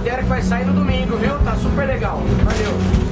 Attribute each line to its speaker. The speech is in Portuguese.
Speaker 1: matéria que vai sair no domingo, viu? Tá super legal.